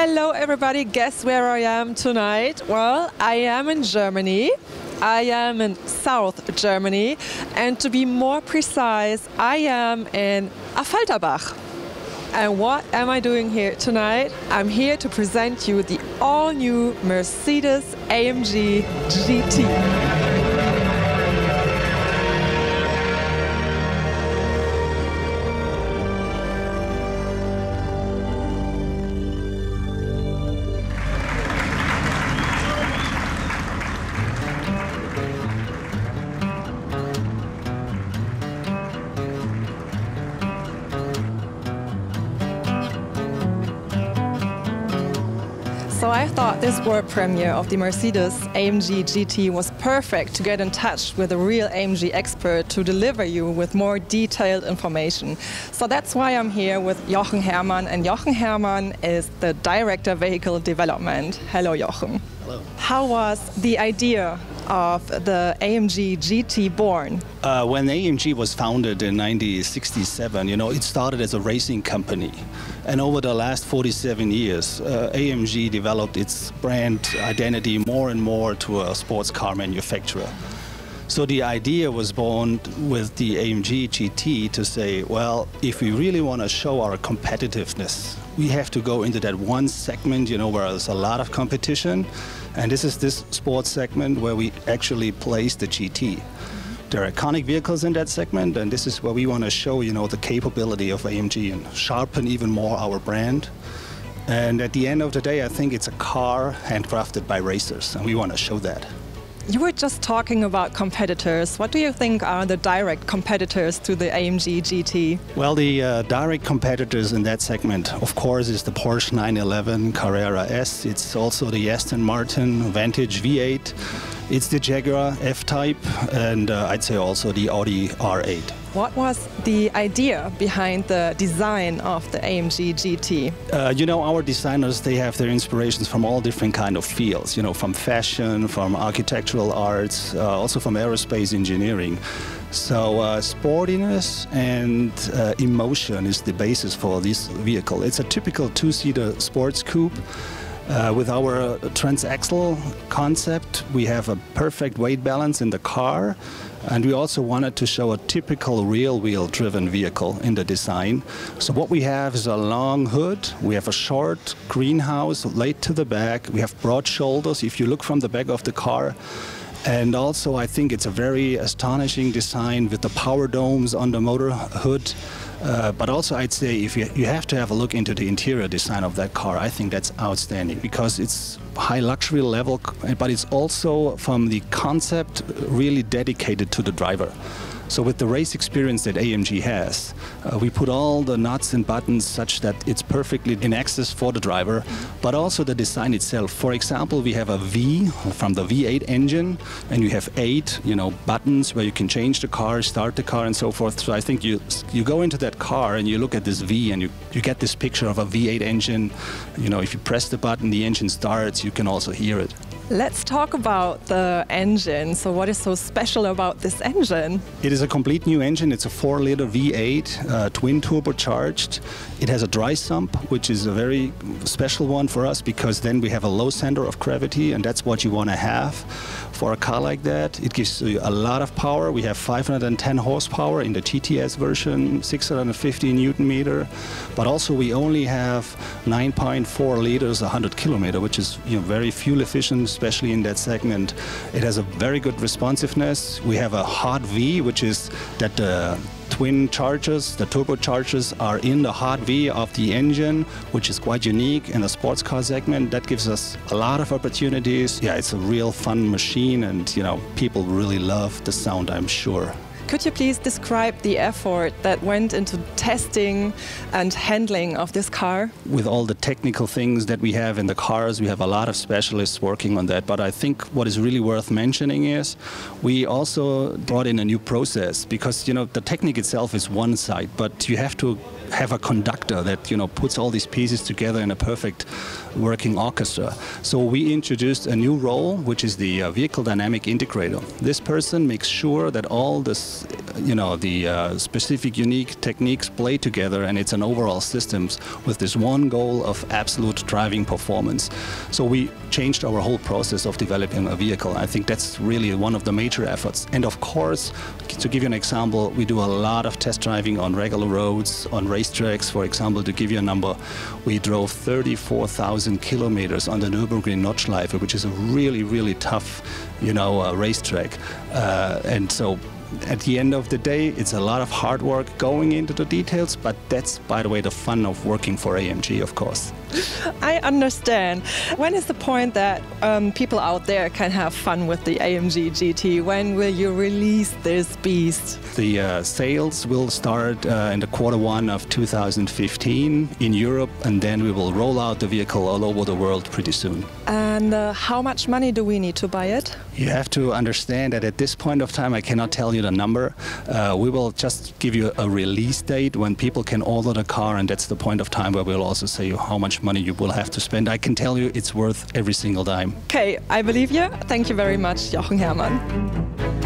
Hello, everybody. Guess where I am tonight? Well, I am in Germany. I am in South Germany. And to be more precise, I am in Affalterbach. And what am I doing here tonight? I'm here to present you the all new Mercedes AMG GT. So I thought this world premiere of the Mercedes AMG GT was perfect to get in touch with a real AMG expert to deliver you with more detailed information. So that's why I'm here with Jochen Hermann, and Jochen Hermann is the Director Vehicle Development. Hello, Jochen. Hello. How was the idea of the AMG GT born? Uh, when AMG was founded in 1967, you know, it started as a racing company. And over the last 47 years, uh, AMG developed its brand identity more and more to a sports car manufacturer. So the idea was born with the AMG GT to say, well, if we really want to show our competitiveness, we have to go into that one segment, you know, where there's a lot of competition. And this is this sports segment where we actually place the GT. There are iconic vehicles in that segment, and this is where we want to show, you know, the capability of AMG and sharpen even more our brand. And at the end of the day, I think it's a car handcrafted by racers, and we want to show that. You were just talking about competitors. What do you think are the direct competitors to the AMG GT? Well, the uh, direct competitors in that segment, of course, is the Porsche 911 Carrera S. It's also the Aston Martin Vantage V8. It's the Jaguar F-Type, and uh, I'd say also the Audi R8. What was the idea behind the design of the AMG GT? Uh, you know, our designers, they have their inspirations from all different kind of fields, you know, from fashion, from architectural arts, uh, also from aerospace engineering. So uh, sportiness and uh, emotion is the basis for this vehicle. It's a typical two-seater sports coupe. Uh, with our transaxle concept, we have a perfect weight balance in the car, and we also wanted to show a typical rear-wheel driven vehicle in the design. So what we have is a long hood, we have a short greenhouse laid to the back, we have broad shoulders. If you look from the back of the car, and also, I think it's a very astonishing design with the power domes on the motor hood. Uh, but also, I'd say if you, you have to have a look into the interior design of that car, I think that's outstanding because it's high luxury level, but it's also from the concept really dedicated to the driver. So with the race experience that AMG has, uh, we put all the nuts and buttons such that it's perfectly in access for the driver, but also the design itself. For example, we have a V from the V8 engine, and you have eight, you know, buttons where you can change the car, start the car, and so forth. So I think you you go into that car and you look at this V, and you you get this picture of a V8 engine. You know, if you press the button, the engine starts. You can also hear it. Let's talk about the engine. So, what is so special about this engine? It is a complete new engine. It's a 4 liter V8, uh, twin turbocharged. It has a dry sump, which is a very special one for us because then we have a low center of gravity, and that's what you want to have for a car like that. It gives you a lot of power. We have 510 horsepower in the GT S version, 650 newton meter, but also we only have 9.4 liters 100 kilometer, which is you know, very fuel efficient especially in that segment. It has a very good responsiveness. We have a hot V, which is that the twin chargers, the turbo turbochargers are in the hot V of the engine, which is quite unique in the sports car segment. That gives us a lot of opportunities. Yeah, it's a real fun machine and you know, people really love the sound, I'm sure. Could you please describe the effort that went into testing and handling of this car? With all the technical things that we have in the cars, we have a lot of specialists working on that. But I think what is really worth mentioning is we also brought in a new process because you know the technique itself is one side, but you have to have a conductor that you know puts all these pieces together in a perfect working orchestra. So we introduced a new role, which is the uh, vehicle dynamic integrator. This person makes sure that all the you know, the uh, specific unique techniques play together and it's an overall systems with this one goal of absolute driving performance. So we changed our whole process of developing a vehicle. I think that's really one of the major efforts. And of course, to give you an example, we do a lot of test driving on regular roads, on racetracks. For example, to give you a number, we drove 34,000 kilometers on the Nürburgring Nordschleife, which is a really, really tough, you know, uh, racetrack. Uh, and so at the end of the day, it's a lot of hard work going into the details, but that's, by the way, the fun of working for AMG, of course. I understand. When is the point that um, people out there can have fun with the AMG GT? When will you release this beast? The uh, sales will start uh, in the quarter one of 2015 in Europe, and then we will roll out the vehicle all over the world pretty soon. And uh, how much money do we need to buy it? You have to understand that at this point of time, I cannot tell you the number. Uh, we will just give you a release date when people can order the car, and that's the point of time where we'll also say you how money you will have to spend. I can tell you it's worth every single dime. Okay, I believe you. Thank you very much, Jochen Hermann.